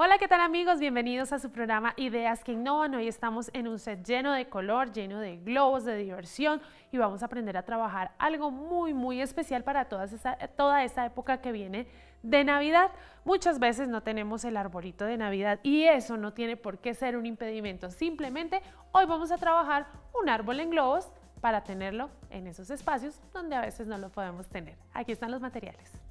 Hola, ¿qué tal amigos? Bienvenidos a su programa Ideas que Innovan. Hoy estamos en un set lleno de color, lleno de globos, de diversión y vamos a aprender a trabajar algo muy, muy especial para toda esa, toda esta época que viene de Navidad. Muchas veces no tenemos el arbolito de Navidad y eso no tiene por qué ser un impedimento. Simplemente hoy vamos a trabajar un árbol en globos para tenerlo en esos espacios donde a veces no lo podemos tener. Aquí están los materiales.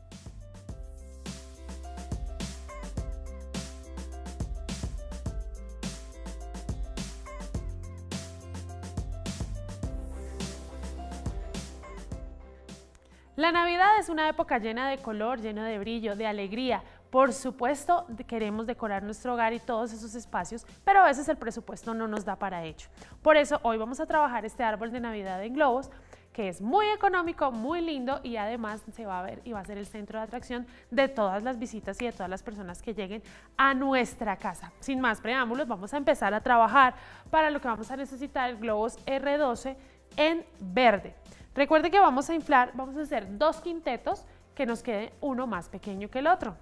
La Navidad es una época llena de color, llena de brillo, de alegría. Por supuesto, queremos decorar nuestro hogar y todos esos espacios, pero a veces el presupuesto no nos da para ello. Por eso hoy vamos a trabajar este árbol de Navidad en globos, que es muy económico, muy lindo y además se va a ver y va a ser el centro de atracción de todas las visitas y de todas las personas que lleguen a nuestra casa. Sin más preámbulos, vamos a empezar a trabajar para lo que vamos a necesitar globos R12 en verde. Recuerde que vamos a inflar, vamos a hacer dos quintetos que nos quede uno más pequeño que el otro.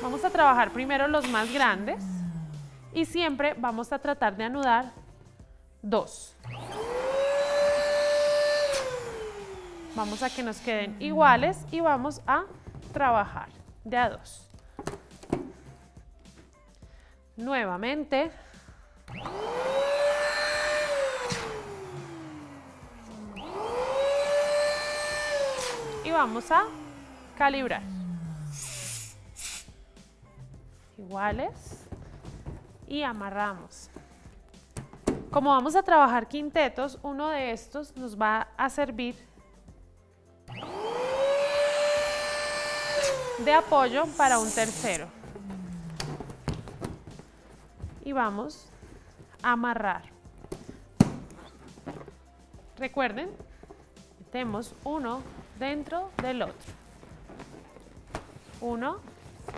Vamos a trabajar primero los más grandes y siempre vamos a tratar de anudar dos. Vamos a que nos queden iguales y vamos a trabajar de a dos. Nuevamente. Vamos a calibrar. Iguales. Y amarramos. Como vamos a trabajar quintetos, uno de estos nos va a servir de apoyo para un tercero. Y vamos a amarrar. Recuerden, tenemos uno, dentro del otro. Uno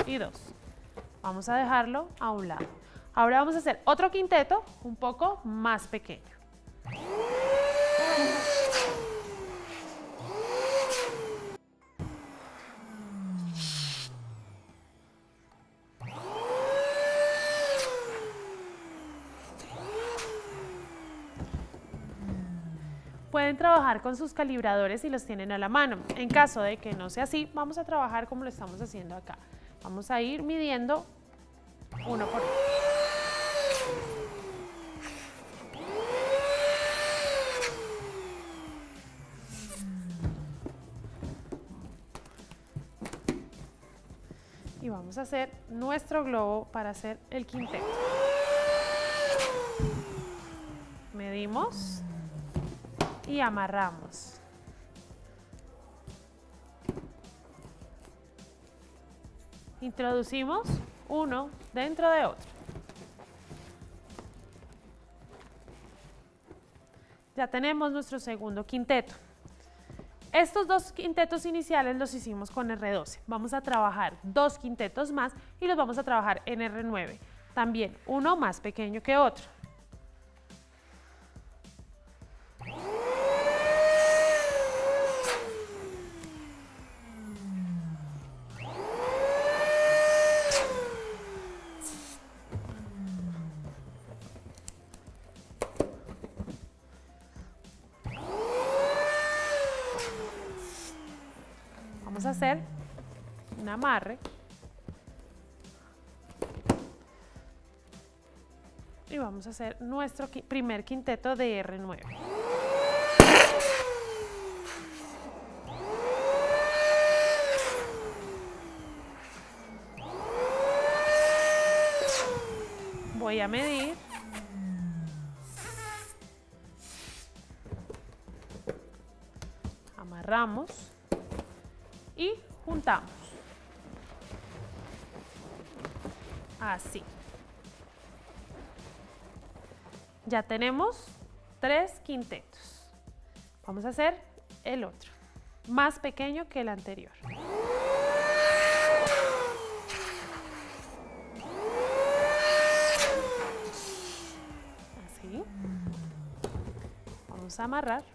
y dos. Vamos a dejarlo a un lado. Ahora vamos a hacer otro quinteto un poco más pequeño. Trabajar con sus calibradores si los tienen a la mano. En caso de que no sea así, vamos a trabajar como lo estamos haciendo acá. Vamos a ir midiendo uno por uno. Y vamos a hacer nuestro globo para hacer el quinteto. Medimos y amarramos. Introducimos uno dentro de otro. Ya tenemos nuestro segundo quinteto. Estos dos quintetos iniciales los hicimos con R12. Vamos a trabajar dos quintetos más y los vamos a trabajar en R9. También uno más pequeño que otro. Vamos a hacer nuestro primer quinteto de R9. Voy a medir amarramos y juntamos. Así. Ya tenemos tres quintetos. Vamos a hacer el otro, más pequeño que el anterior. Así. Vamos a amarrar.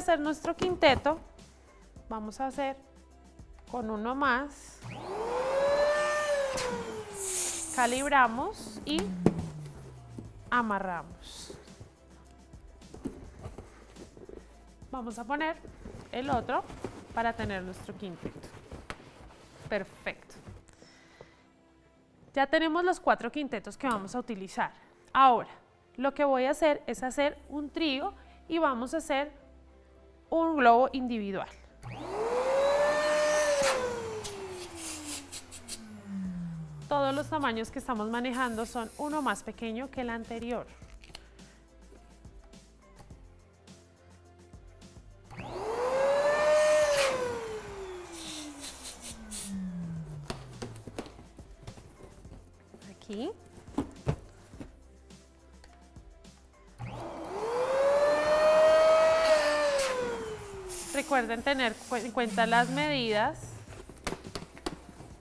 Hacer nuestro quinteto, vamos a hacer con uno más. Calibramos y amarramos. Vamos a poner el otro para tener nuestro quinteto. Perfecto. Ya tenemos los cuatro quintetos que vamos a utilizar. Ahora, lo que voy a hacer es hacer un trío y vamos a hacer un globo individual. Todos los tamaños que estamos manejando son uno más pequeño que el anterior. Recuerden tener en cuenta las medidas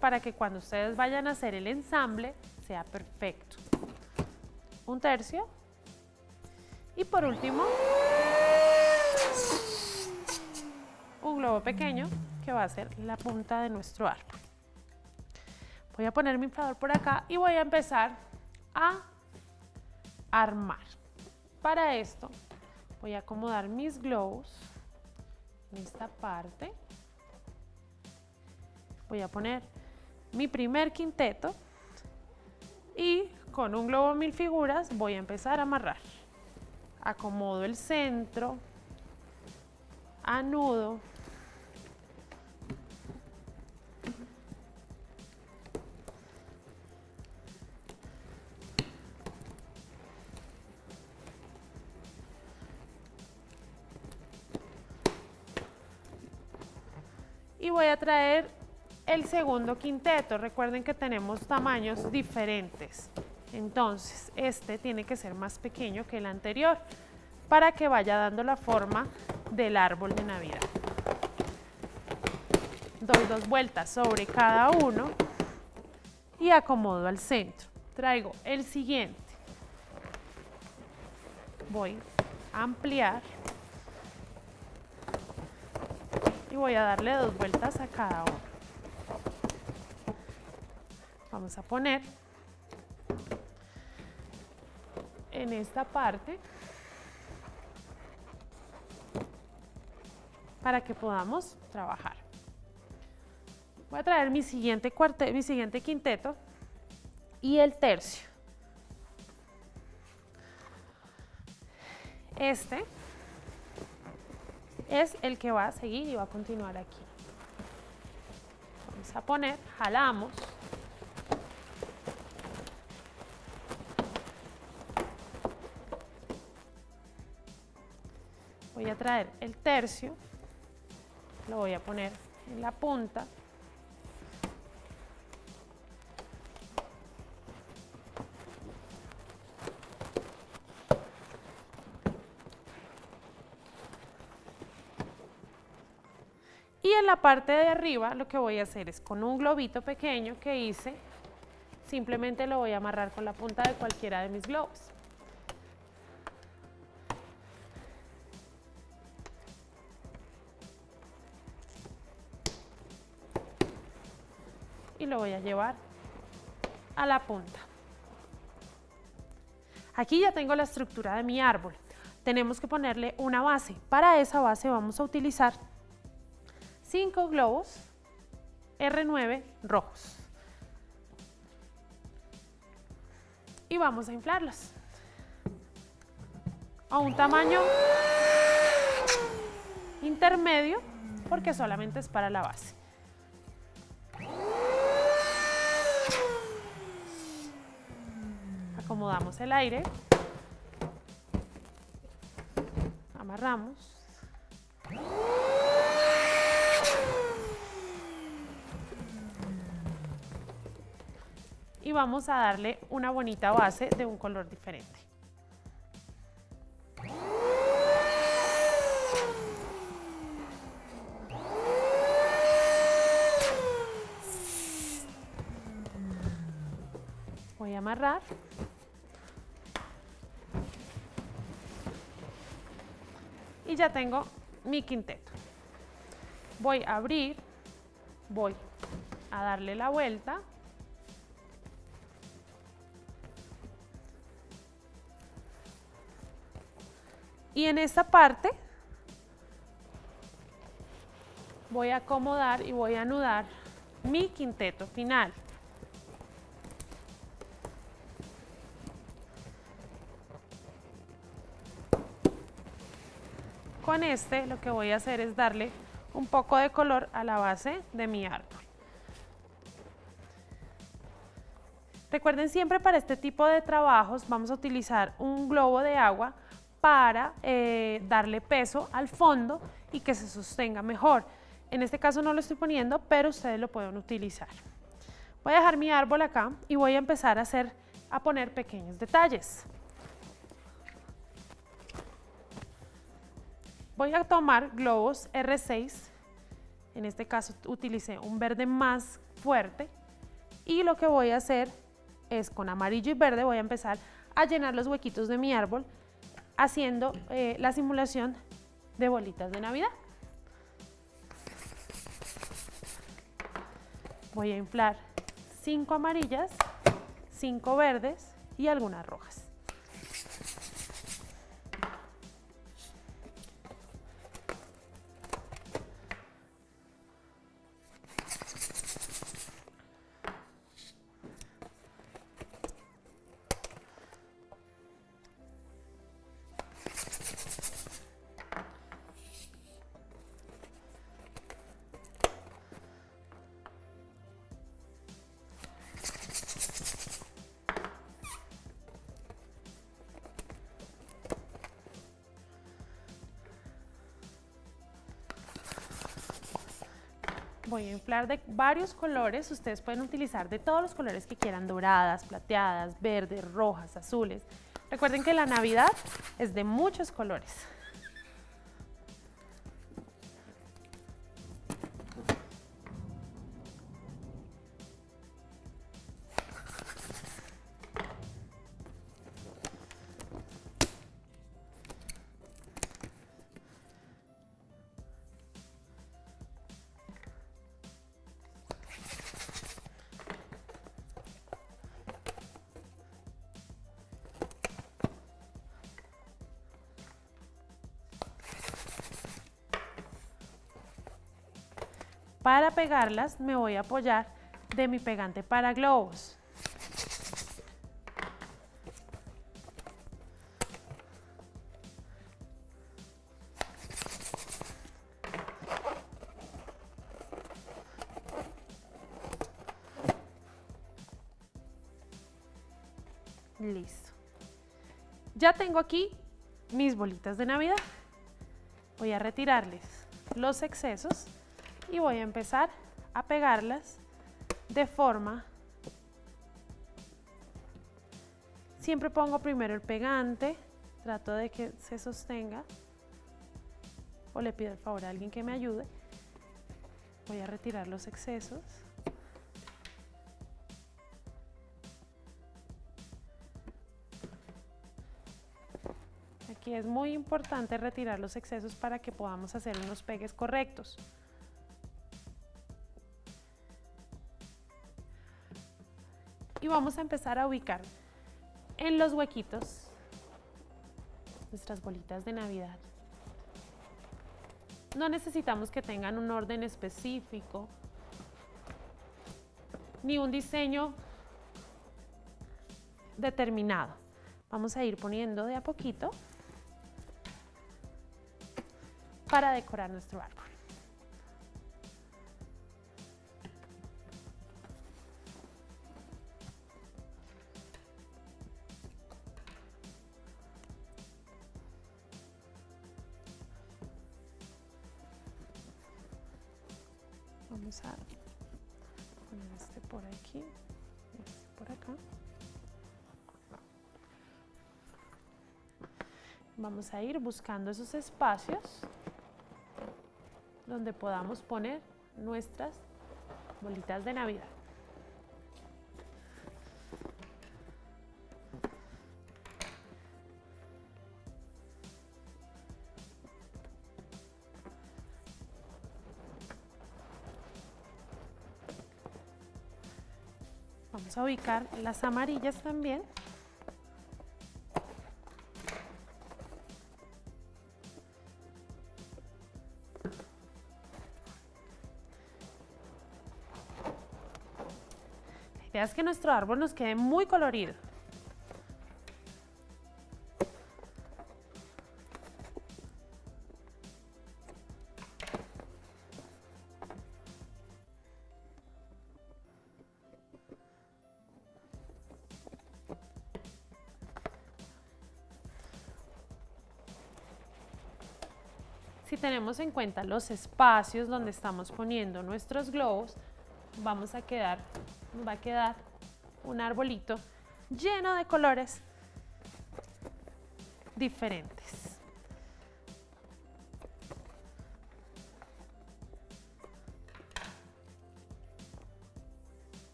para que cuando ustedes vayan a hacer el ensamble sea perfecto. Un tercio. Y por último, un globo pequeño que va a ser la punta de nuestro árbol. Voy a poner mi inflador por acá y voy a empezar a armar. Para esto voy a acomodar mis globos en esta parte. Voy a poner mi primer quinteto y con un globo mil figuras voy a empezar a amarrar. Acomodo el centro, anudo, traer el segundo quinteto. Recuerden que tenemos tamaños diferentes. Entonces, este tiene que ser más pequeño que el anterior para que vaya dando la forma del árbol de Navidad. Doy dos vueltas sobre cada uno y acomodo al centro. Traigo el siguiente. Voy a ampliar y voy a darle dos vueltas a cada uno. Vamos a poner en esta parte para que podamos trabajar. Voy a traer mi siguiente, cuarte, mi siguiente quinteto y el tercio. Este es el que va a seguir y va a continuar aquí. Vamos a poner, jalamos. Voy a traer el tercio, lo voy a poner en la punta. Parte de arriba lo que voy a hacer es con un globito pequeño que hice, simplemente lo voy a amarrar con la punta de cualquiera de mis globos. Y lo voy a llevar a la punta. Aquí ya tengo la estructura de mi árbol. Tenemos que ponerle una base. Para esa base vamos a utilizar 5 globos R9 rojos. Y vamos a inflarlos a un tamaño intermedio porque solamente es para la base. Acomodamos el aire, amarramos. Y vamos a darle una bonita base de un color diferente. Voy a amarrar. y ya tengo mi quinteto. Voy a abrir, voy a darle la vuelta. Y en esta parte voy a acomodar y voy a anudar mi quinteto final. Con este lo que voy a hacer es darle un poco de color a la base de mi árbol. Recuerden siempre para este tipo de trabajos vamos a utilizar un globo de agua para eh, darle peso al fondo y que se sostenga mejor. En este caso no lo estoy poniendo, pero ustedes lo pueden utilizar. Voy a dejar mi árbol acá y voy a empezar a hacer, a poner pequeños detalles. Voy a tomar globos R6, en este caso utilicé un verde más fuerte y lo que voy a hacer es con amarillo y verde voy a empezar a llenar los huequitos de mi árbol haciendo eh, la simulación de bolitas de Navidad. Voy a inflar 5 amarillas, 5 verdes y algunas rojas. Voy a inflar de varios colores, ustedes pueden utilizar de todos los colores que quieran, doradas, plateadas, verdes, rojas, azules. Recuerden que la Navidad es de muchos colores. Para pegarlas me voy a apoyar de mi pegante para globos. Listo. Ya tengo aquí mis bolitas de Navidad. Voy a retirarles los excesos y voy a empezar a pegarlas de forma siempre pongo primero el pegante trato de que se sostenga o le pido el favor a alguien que me ayude voy a retirar los excesos aquí es muy importante retirar los excesos para que podamos hacer unos pegues correctos y vamos a empezar a ubicar en los huequitos nuestras bolitas de Navidad. No necesitamos que tengan un orden específico ni un diseño determinado. Vamos a ir poniendo de a poquito para decorar nuestro árbol. Por aquí por acá. Vamos a ir buscando esos espacios donde podamos poner nuestras bolitas de navidad ubicar las amarillas también. La idea es que nuestro árbol nos quede muy colorido. Tenemos en cuenta los espacios donde estamos poniendo nuestros globos, vamos a quedar, va a quedar un arbolito lleno de colores diferentes.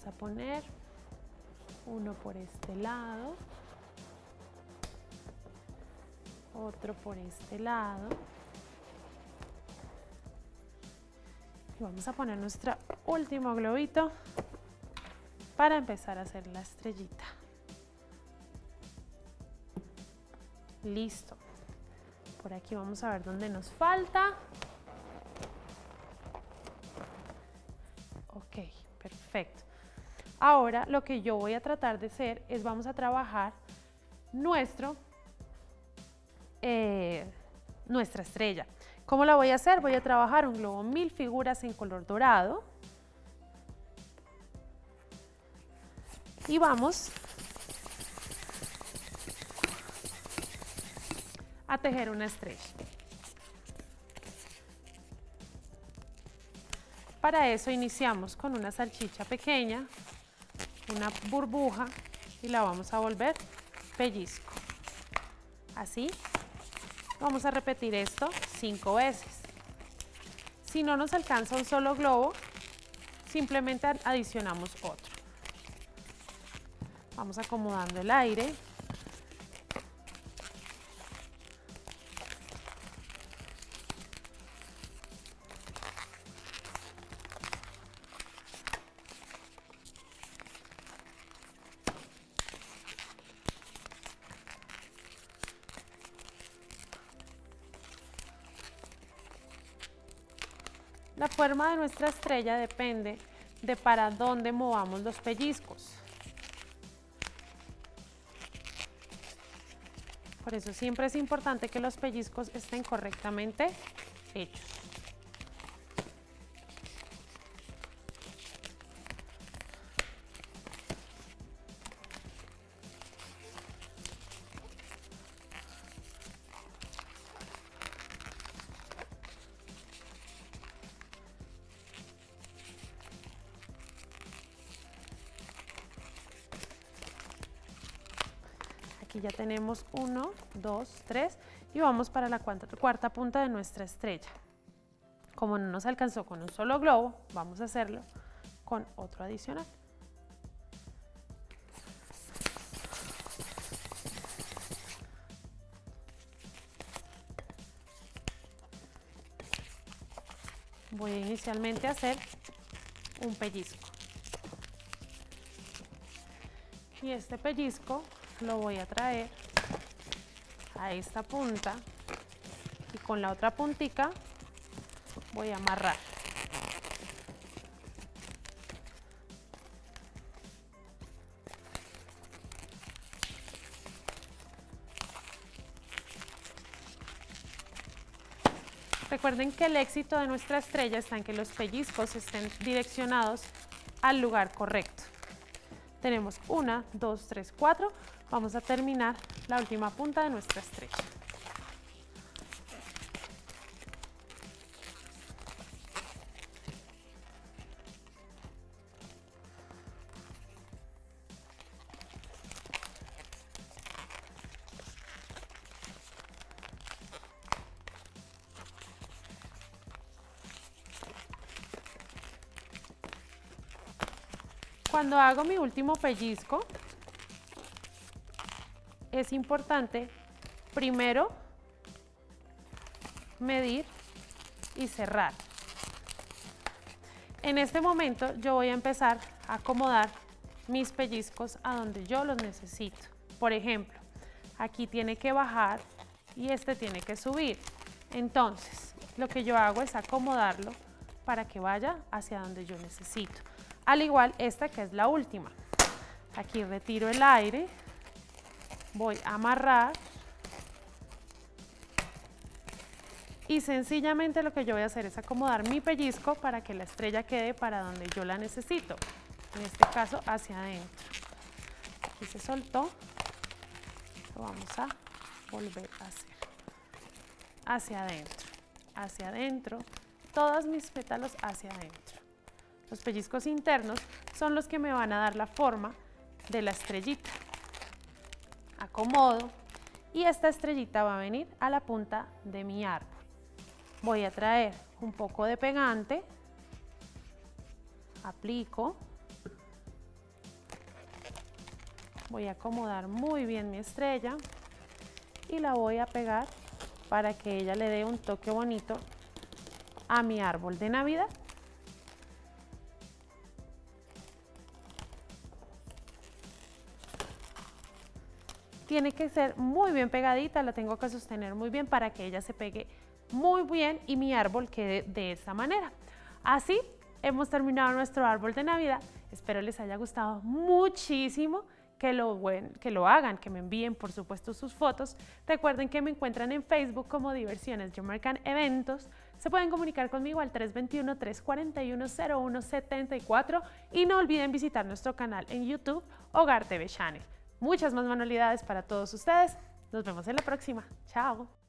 Vamos a poner uno por este lado, otro por este lado. Y vamos a poner nuestro último globito para empezar a hacer la estrellita. Listo. Por aquí vamos a ver dónde nos falta. Ok, perfecto. Ahora lo que yo voy a tratar de hacer es vamos a trabajar nuestro, eh, nuestra estrella. ¿Cómo la voy a hacer? Voy a trabajar un globo mil figuras en color dorado. Y vamos a tejer una estrella. Para eso iniciamos con una salchicha pequeña una burbuja y la vamos a volver pellizco. Así. Vamos a repetir esto cinco veces. Si no nos alcanza un solo globo, simplemente adicionamos otro. Vamos acomodando el aire. Forma de nuestra estrella depende de para dónde movamos los pellizcos. Por eso siempre es importante que los pellizcos estén correctamente hechos. Ya tenemos uno, dos, tres y vamos para la cuarta, punta de nuestra estrella. Como no nos alcanzó con un solo globo, vamos a hacerlo con otro adicional. Voy inicialmente a hacer un pellizco. Y este pellizco lo voy a traer a esta punta y con la otra puntica voy a amarrar. Recuerden que el éxito de nuestra estrella está en que los pellizcos estén direccionados al lugar correcto. Tenemos una, dos, tres, cuatro. Vamos a terminar la última punta de nuestra estrella. Cuando hago mi último pellizco, es importante primero medir y cerrar. En este momento yo voy a empezar a acomodar mis pellizcos a donde yo los necesito. Por ejemplo, aquí tiene que bajar y este tiene que subir. Entonces, lo que yo hago es acomodarlo para que vaya hacia donde yo necesito. Al igual esta que es la última. Aquí retiro el aire, voy a amarrar y sencillamente lo que yo voy a hacer es acomodar mi pellizco para que la estrella quede para donde yo la necesito, en este caso hacia adentro. Aquí se soltó, lo vamos a volver a hacer hacia adentro, hacia adentro, todos mis pétalos hacia adentro. Los pellizcos internos son los que me van a dar la forma de la estrellita. Acomodo y esta estrellita va a venir a la punta de mi árbol voy a traer un poco de pegante, aplico, voy a acomodar muy bien mi estrella y la voy a pegar para que ella le dé un toque bonito a mi árbol de Navidad. Tiene que ser muy bien pegadita, la tengo que sostener muy bien para que ella se pegue muy bien y mi árbol quede de esta manera. Así hemos terminado nuestro árbol de Navidad. Espero les haya gustado muchísimo. Que lo, que lo hagan, que me envíen por supuesto sus fotos. Recuerden que me encuentran en Facebook como Diversiones Jamaican Eventos. Se pueden comunicar conmigo al 321-341-0174 y no olviden visitar nuestro canal en YouTube Hogar TV Channel. Muchas más manualidades para todos ustedes. Nos vemos en la próxima. Chao.